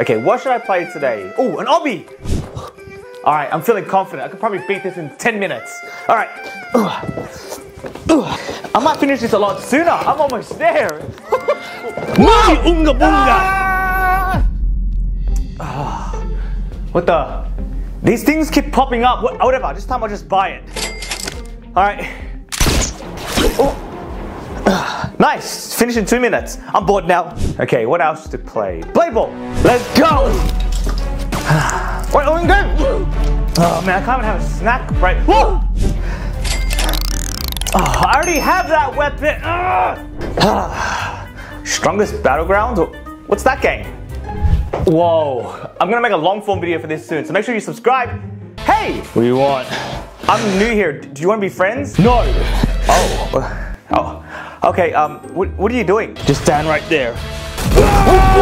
Okay, what should I play today? Oh, an obby! All right, I'm feeling confident. I could probably beat this in 10 minutes. All right. I might finish this a lot sooner. I'm almost there. Mochi unga bunga. Ah. What the? These things keep popping up. What, whatever, this time I'll just buy it. All right. Nice, finish in two minutes. I'm bored now. Okay, what else to play? Blade Ball. Let's go. Wait, oh. Oh man, I can't even have a snack right. Whoa. Oh, I already have that weapon. Ah. Strongest battleground? What's that game? Whoa, I'm gonna make a long form video for this soon, so make sure you subscribe. Hey, What do you want? I'm new here. Do you wanna be friends? No. Oh, oh. Okay, um, what, what are you doing? Just stand right there. Fuck?